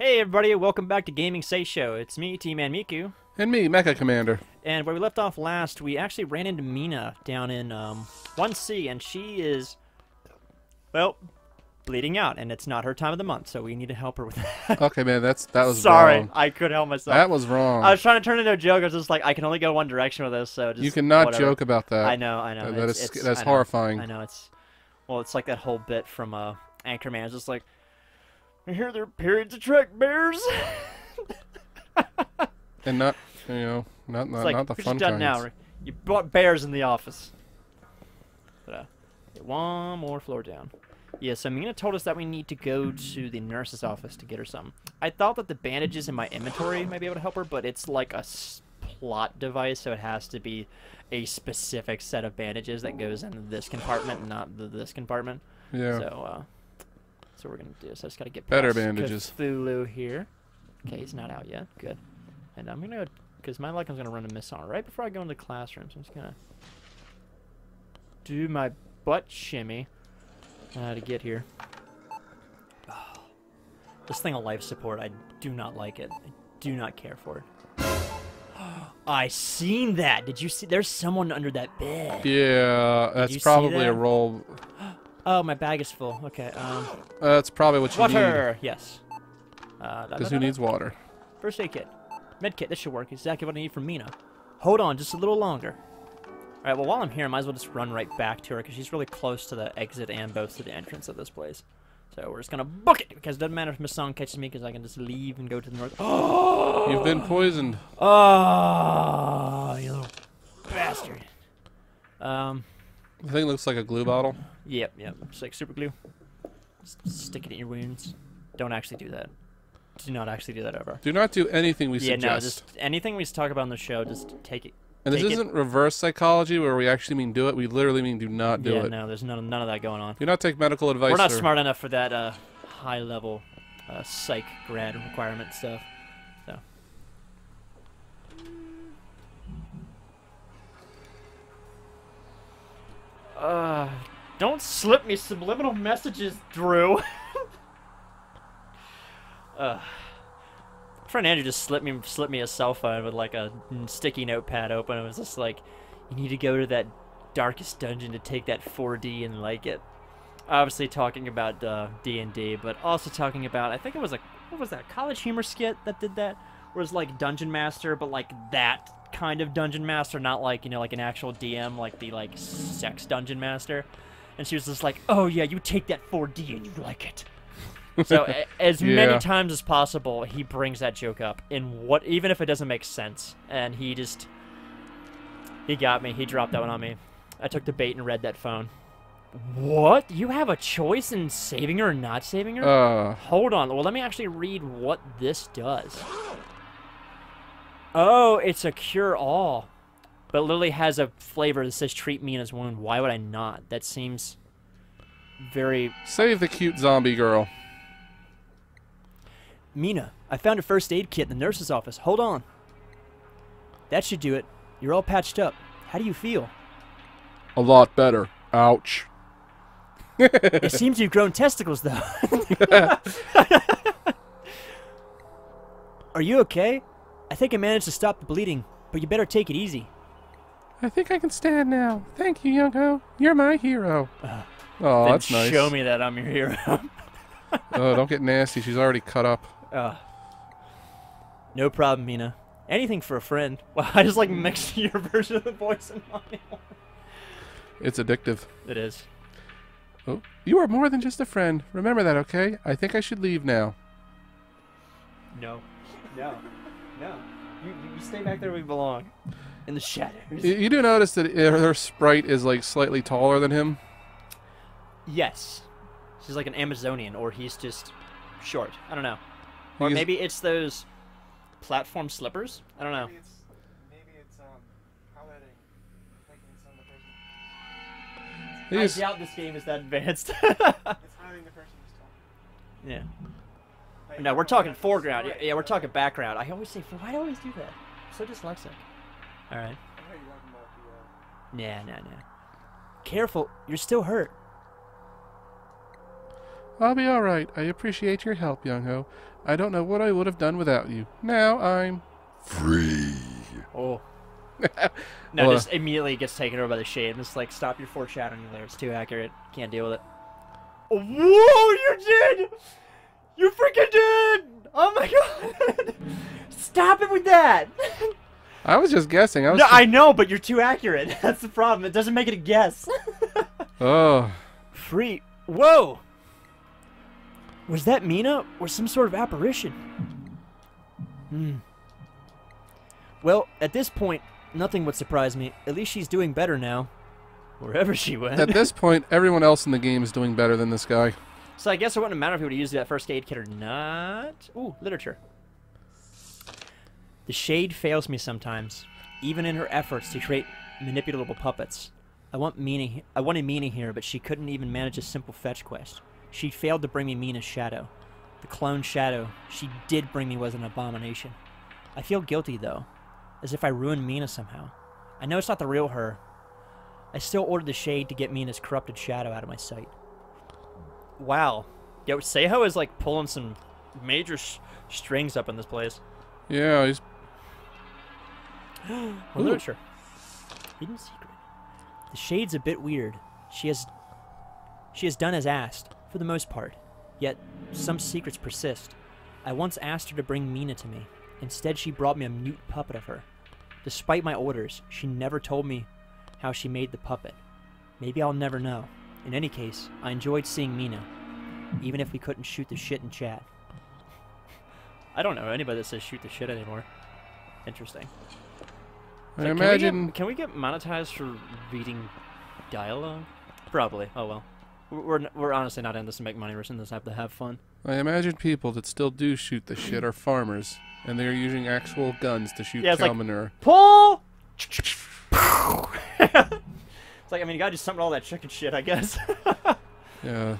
Hey everybody, welcome back to Gaming Seishou. It's me, T-Man Miku. And me, Mecha Commander. And where we left off last, we actually ran into Mina down in um, 1C, and she is, well, bleeding out, and it's not her time of the month, so we need to help her with that. Okay, man, that's that was Sorry, wrong. I couldn't help myself. That was wrong. I was trying to turn it into a joke. I was just like, I can only go one direction with this, so just you cannot whatever. joke about that. I know, I know. Uh, that it's, is- it's- that's I know, horrifying. I know it's, well, it's like that whole bit from uh, Anchorman. It's just like, I hear there are periods of trek bears. And not, you know, not not, like, not the fun you done kinds. now? You brought bears in the office. But, uh, one more floor down. Yeah, so Mina told us that we need to go to the nurse's office to get her some. I thought that the bandages in my inventory might be able to help her, but it's like a plot device, so it has to be a specific set of bandages that goes in this compartment, not the, this compartment. Yeah. So, uh, that's what we're gonna do. So I just gotta get Better bandages. Cthulhu here. Okay, he's not out yet. Good. And I'm gonna, because my luck, I'm gonna run a miss on right before I go into the classroom. So I'm just gonna do my butt shimmy uh, to get here. This thing of life support, I do not like it. I do not care for it. I seen that. Did you see? There's someone under that bed. yeah, that's probably that? a roll. Oh, my bag is full. Okay. Um, That's probably what you need. water. Yes. Uh, Because da- who needs water? First aid kit. Med kit, this should work. Exactly what I need from Mina. Hold on, just a little longer. Alright, well, while I'm here, I might as well just run right back to her, because she's really close to the exit and both to the entrance of this place. So we're just gonna book it, because it doesn't matter if Miss Song catches me, because I can just leave and go to the north. Oh! You've been poisoned. Oh, you little bastard. Um, The thing looks like a glue bottle. Yep, yep. Just like super glue. Just stick it in your wounds. Don't actually do that. Do not actually do that ever. Do not do anything we yeah, suggest. Yeah, no, just anything we talk about on the show, just take it. and this take it- isn't reverse psychology where we actually mean do it. We literally mean do not do yeah, it. no, there's none, none of that going on. Do not take medical advice. We're not or- smart enough for that uh, high level uh, psych grad requirement stuff. So. Uh, don't slip me subliminal messages, Drew. uh, friend Andrew just slipped me slipped me a cell phone with like a sticky notepad open. It was just like, you need to go to that darkest dungeon to take that 4D and like it obviously talking about uh, D&D, but also talking about I think it was a what was that college humor skit that did that, was like Dungeon Master, but like that kind of Dungeon Master, not like you know like an actual DM, like the like sex Dungeon Master. And she was just like, "Oh yeah, you take that 4D and you like it." so as many times as possible, he brings that joke up in what even if it doesn't make sense, and he just he got me. He dropped that one on me. I took the bait and read that phone. What? You have a choice in saving her or not saving her? Uh, Hold on. Well, let me actually read what this does. Oh, it's a cure-all. But it literally has a flavor that says treat me in his wound. Why would I not? That seems very... save the cute zombie girl. Mina, I found a first aid kit in the nurse's office. Hold on. That should do it. You're all patched up. How do you feel? A lot better. Ouch. It seems you've grown testicles, though. Are you okay? I think I managed to stop the bleeding, but you better take it easy. I think I can stand now. Thank you, young ho. You're my hero. Uh, oh, then that's nice. Show me that I'm your hero. oh, don't get nasty. She's already cut up. uh, no problem, Mina. Anything for a friend. Wow, I just like mixed your version of the voice and mine. It's addictive. It is. Oh, you are more than just a friend. Remember that, okay? I think I should leave now. No. No. No. You, you stay back there where we belong. In the shadows. You, you do notice that her her sprite is like slightly taller than him. Yes. She's like an Amazonian, or he's just short. I don't know. Or He's- maybe it's those platform slippers. I don't know. Maybe it's maybe it's um highlighting thinking some of the person. I doubt this game is that advanced. It's highlighting the person who's talking. yeah. Like, No, we're talking foreground. Yeah, yeah, we're talking background. I always say, why do I always do that? I'm so dyslexic. All right. I know you're talking about the, uh, Nah, nah, nah. Careful, you're still hurt. I'll be all right. I appreciate your help, Young Ho. I don't know what I would have done without you. Now I'm Free. Oh. No, Well, just immediately gets taken over by the shade. And it's like, stop your foreshadowing there. It's too accurate. Can't deal with it. Whoa, you did! You freaking did! Oh my god! Stop it with that! I was just guessing. I was No, I know, but you're too accurate. That's the problem. It doesn't make it a guess. Oh. Free. Whoa! Was that Mina or some sort of apparition? Hmm. Well, at this point, nothing would surprise me. At least she's doing better now. Wherever she went. At this point, everyone else in the game is doing better than this guy. so I guess it wouldn't matter if he would have used that first aid kit or not. Ooh, literature. The shade fails me sometimes, even in her efforts to create manipulatable puppets. I want Mina. he- I wanted Mina here, but she couldn't even manage a simple fetch quest. She failed to bring me Mina's shadow. The clone shadow she did bring me was an abomination. I feel guilty though, as if I ruined Mina somehow. I know it's not the real her. I still ordered the shade to get Mina's corrupted shadow out of my sight. Wow. Yo, Seiho is like pulling some major sh- strings up in this place. Yeah, he's Well, literature. Hidden secret. The shade's a bit weird. She has she has done as asked, for the most part. Yet some secrets persist. I once asked her to bring Mina to me. Instead she brought me a mute puppet of her. Despite my orders, she never told me how she made the puppet. Maybe I'll never know. In any case, I enjoyed seeing Mina, even if we couldn't shoot the shit in chat. I don't know anybody that says shoot the shit anymore. Interesting. I So can imagine We get, can we get monetized for reading dialogue? Probably. Oh well. We're, we're, honestly not in this to make money. We're in this to have to have fun. I imagine people that still do shoot the shit are farmers, and they are using actual guns to shoot Yeah, cow like- manure. Pull! it's like, I mean, you gotta do something to all that chicken shit, I guess. Yeah.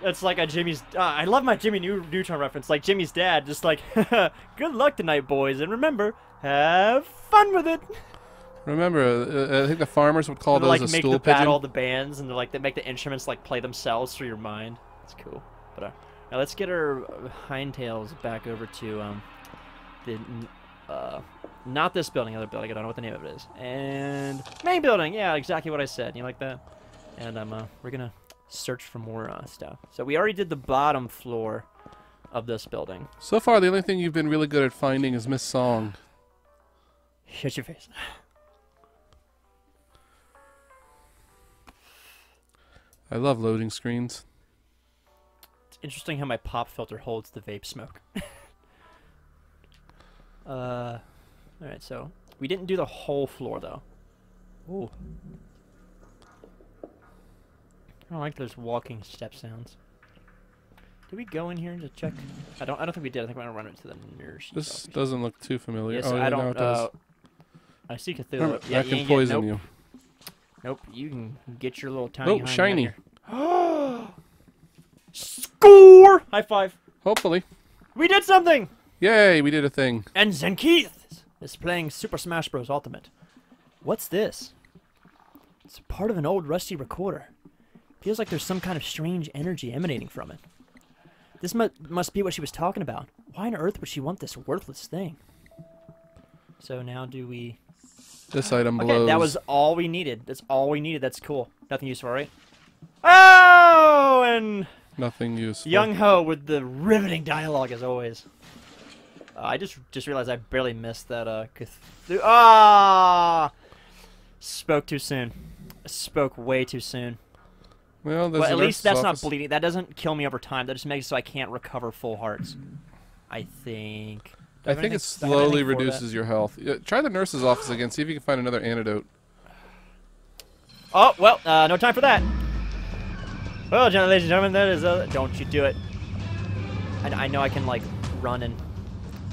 it's like a Jimmy's. Uh, I love my Jimmy New- Neutron reference. Like Jimmy's dad, just like, good luck tonight, boys. And remember, have fun with it. Remember, uh, I think the farmers would call those like a make stool the pigeon. battle the bands and they're like they make the instruments like play themselves through your mind. It's cool. But uh, now let's get our uh, hindtails back over to um the uh not this building, other building. I don't know what the name of it is. And main building. Yeah, exactly what I said. You like that? And um uh, we're gonna search for more uh, stuff. So we already did the bottom floor of this building. So far, the only thing you've been really good at finding is Miss Song. Shut your face. I love loading screens. It's interesting how my pop filter holds the vape smoke. uh, all right. So we didn't do the whole floor though. Ooh. I don't like those walking step sounds. Did we go in here to check? I don't. I don't think we did. I think we're gonna run into the nurse. This doesn't look too familiar. Yes, oh, yeah, I don't. it does. Uh, I see Cthulhu. Yeah, that you can ain't get- poison nope, you. Nope. You can get your little tiny. Oh, shiny. Score! High five. Hopefully. We did something. Yay, we did a thing. And Zenkeith is playing Super Smash Bros. Ultimate. What's this? It's part of an old rusty recorder. Feels like there's some kind of strange energy emanating from it. This mu- must be what she was talking about. Why on earth would she want this worthless thing? So now do we... This item Okay, blows. that was all we needed. That's all we needed. That's cool. Nothing useful, right? Oh, and nothing useful. Young Ho with the riveting dialogue as always. Uh, I just just realized I barely missed that. Uh, Cthulhu. Ah, spoke too soon. Spoke way too soon. Well, But at least that's office. not bleeding. That doesn't kill me over time. That just makes it so I can't recover full hearts. I think. Do I think it do I have slowly anything for that? reduces your health. Yeah, try the nurse's office again. See if you can find another antidote. Oh well, uh, no time for that. Well, gen- ladies and gentlemen, that is. Uh, don't you do it. I, I know I can like run and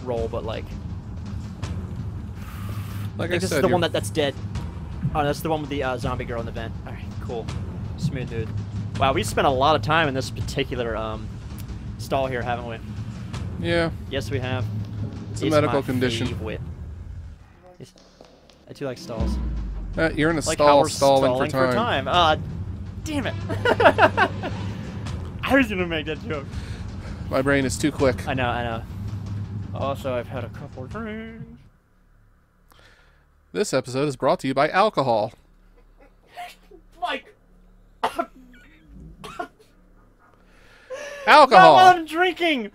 roll, but like Like I I, this said, is the you're- one that that's dead. Oh, that's the one with the uh, zombie girl in the vent. All right, cool, smooth dude. Wow, we spent a lot of time in this particular um, stall here, haven't we? yeah, Yes, we have. It's a medical condition. favorite. I do like stalls. Uh, you're in a Like stall stalling, stalling for time. Uh, damn it. I I was gonna make that joke. My brain is too quick. I know, I know. Also, I've had a couple drinks. This episode is brought to you by alcohol. Mike! Alcohol. Not while I'm drinking!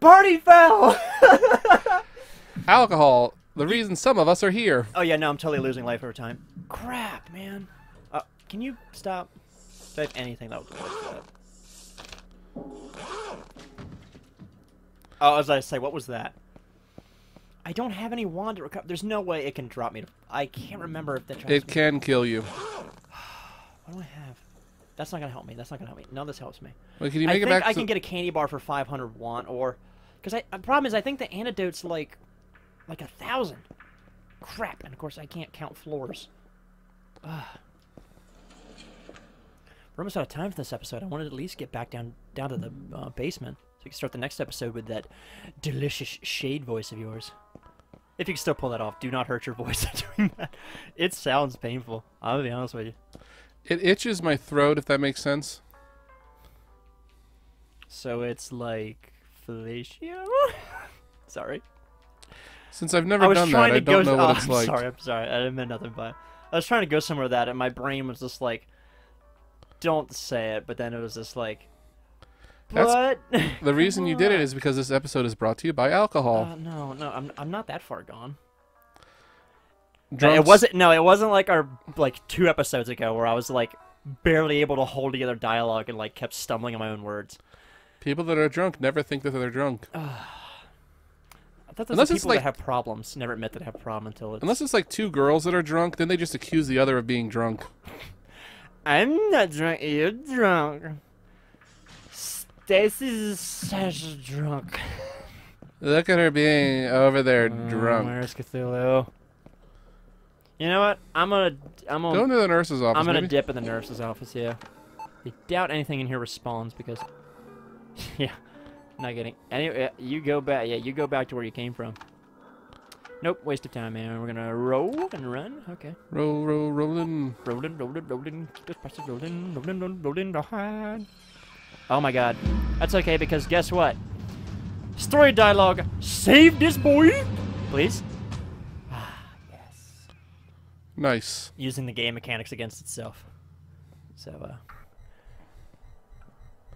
Party foul! Alcohol. The reason some of us are here. oh yeah, no, I'm totally losing life over time. Crap, man. Uh, can you stop? Do I have anything that would cause that? Oh, as I say, what was that? I don't have any wand to recover. There's no way it can drop me. To, I can't remember if that. It can kill you. What do I have? That's not gonna help me. That's not gonna help me. None of this helps me. Wait, can you I it think back I to can get a candy bar for 500 won, or because I the problem is I think the antidote's like like a thousand. Crap! And of course I can't count floors. Ugh. We're almost out of time for this episode. I wanted to at least get back down down to the uh, basement so we can start the next episode with that delicious shade voice of yours. If you can still pull that off, do not hurt your voice doing that. It sounds painful. I'll be honest with you. It itches my throat, if that makes sense. So it's like fellatio. Sorry. Since I've never done that, I don't know what oh, it's I'm like. sorry. I'm sorry. I didn't mean nothing by. it. I was trying to go somewhere with that, and my brain was just like, "Don't say it." But then it was just like, "What?" The reason you did it is because this episode is brought to you by alcohol. Uh, no, no, I'm I'm not that far gone. No, It wasn't. No, it wasn't like our like two episodes ago where I was like barely able to hold together dialogue and like kept stumbling on my own words. People that are drunk never think that they're drunk. I thought those Unless it's people like- that have problems never admit that they have problem until it's. Unless it's like two girls that are drunk, then they just accuse the other of being drunk. I'm not drunk. You're drunk. Stacy's such a drunk. Look at her being over there Uh, drunk. Where's Cthulhu? You know what? I'm gonna. I'm Go gonna. Go into the nurse's office. I'm gonna maybe. dip in the nurse's office. Yeah. I doubt anything in here responds because. yeah. Not getting. Anyway, you go back. Yeah, you go back to where you came from. Nope. Waste of time, man. We're gonna roll and run. Okay. Roll, roll, rolling. Rolling, rolling, rolling. Keep those passes rolling, rolling, rolling, rolling behind. Oh my god. That's okay because guess what? Story dialogue. Save this boy, please. Ah, yes. Nice. Using the game mechanics against itself. So, uh.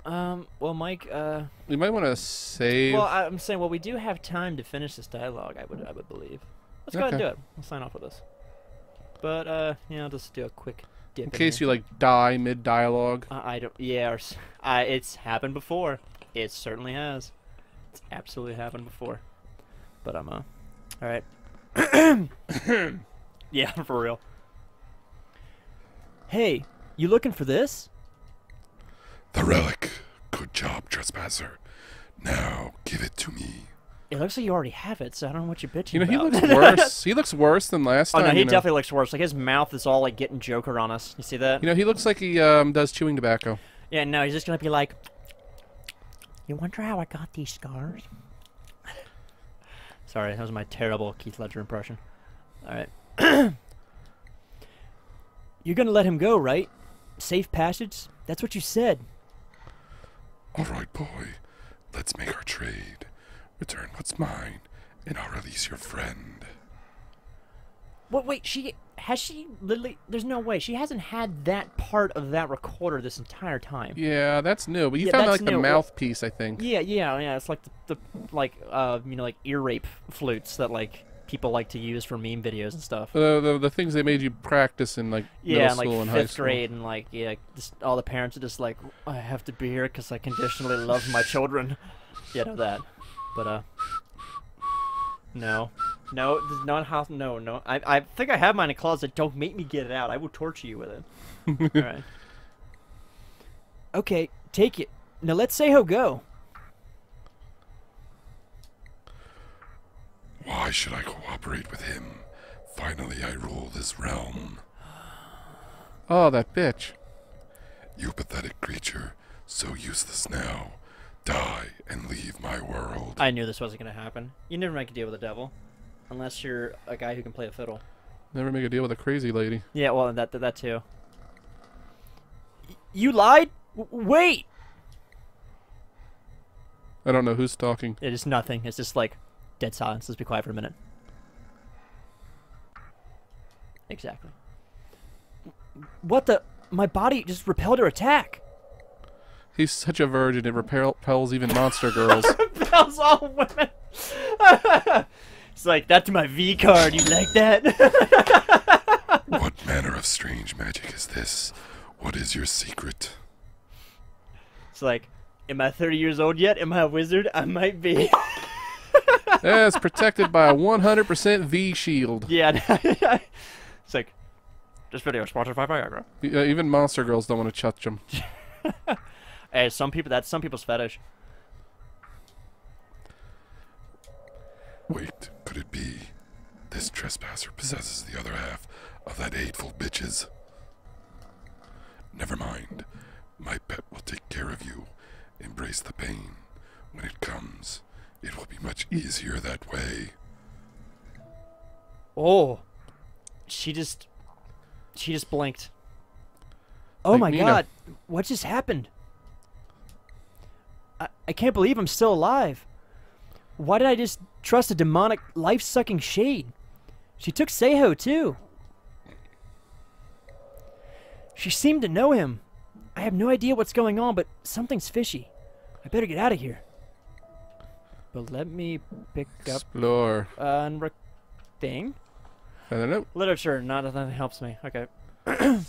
Um. Well, Mike. Uh. You might want to save. Well, I'm saying. Well, we do have time to finish this dialogue. I would. I would believe. Let's go ahead and do it. We'll sign off with this. But uh, yeah, I'll just do a quick dip. in case you like die mid dialogue. Uh, I don't. Yeah, or, I, it's happened before. It certainly has. It's absolutely happened before. But I'm uh. All right. yeah, for real. Hey, you looking for this? The relic. Good job, trespasser. Now give it to me. It looks like you already have it, so I don't know what you're bitching You know, he looks worse. he looks worse than last oh time. no, he you know. definitely looks worse. Like his mouth is all like getting Joker on us. You see that? You know, he looks like he um, does chewing tobacco. Yeah, no, he's just gonna be like. You wonder how I got these scars? Sorry, that was my terrible Heath Ledger impression. All right. You're gonna let him go, right? Safe passage? That's what you said. All right, boy. Let's make our trade. Return what's mine, and I'll release your friend. What? Wait, she has she literally? There's no way she hasn't had that part of that recorder this entire time. Yeah, that's new. But you Yeah, found like the new. Well- mouthpiece, I think. Yeah, yeah, yeah. It's like the, the like uh you know like ear rape flutes that like people like to use for meme videos and stuff. The, the the things they made you practice in like Yeah, and, school like and high fifth grade, and like yeah, just all the parents are just like, I have to be here because I conditionally love my children. Yeah, know that. But uh, no, no, not how. No, no. I I think I have mine in a closet. Don't make me get it out. I will torture you with it. all right. Okay, take it. Now let's say ho go. Why should I cooperate with him? Finally, I rule this realm. Oh, that bitch. You pathetic creature, so useless now. Die and leave my world. I knew this wasn't gonna happen. You never make a deal with the devil, unless you're a guy who can play a fiddle. Never make a deal with a crazy lady. Yeah, well, that that, that too. Y- You lied. W- wait. I don't know who's talking. It is nothing. It's just like dead silence. Let's be quiet for a minute. Exactly. What the? My body just repelled her attack. He's such a virgin, it repels even monster girls. repels all women. it's like that's my V card. You like that? What manner of strange magic is this? What is your secret? it's like, am I 30 years old yet? Am I a wizard? I might be. Yeah, it's protected by a 100% V shield. yeah. it's like, this video is sponsored by Viagra. Uh, even monster girls don't want to touch them. Hey, some people that's some people's fetish. Wait, could it be this trespasser possesses the other half of that hateful bitches? Never mind. My pet will take care of you. Embrace the pain. When it comes, it will be much easier that way. Oh, she just, she just blinked. Oh Like my Nina. god, what just happened? I, I can't believe I'm still alive. Why did I just trust a demonic, life-sucking shade? She took Seiho too. She seemed to know him. I have no idea what's going on, but something's fishy. I better get out of here. But let me pick up Explore. an rec- thing. I don't know. Literature, not that helps me. Okay.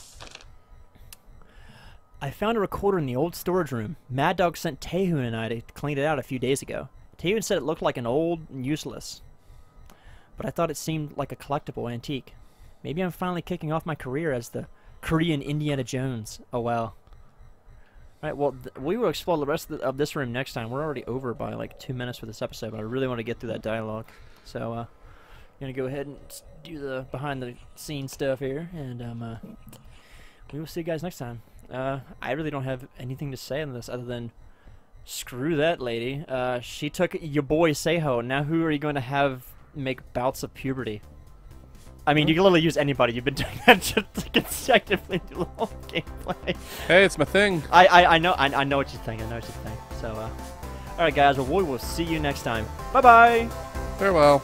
I found a recorder in the old storage room. Mad Dog sent Tehun and I to clean it out a few days ago. Tehun said it looked like an old and useless. But I thought it seemed like a collectible antique. Maybe I'm finally kicking off my career as the Korean Indiana Jones. Oh well. Alright, well, th- we will explore the rest of, the, of this room next time. We're already over by like two minutes for this episode, but I really want to get through that dialogue. So, uh, gonna go ahead and do the behind the scenes stuff here, and um, uh, we will see you guys next time. Uh, I really don't have anything to say on this other than screw that lady. Uh, she took your boy Seiho. Now who are you going to have make bouts of puberty? I mean, you can literally use anybody. You've been doing that just consecutively through the whole gameplay. Hey, it's my thing. I, I, I know I, I know what you think. I know what you think. So, uh, all right, guys. Well, we will see you next time. Bye bye. Farewell.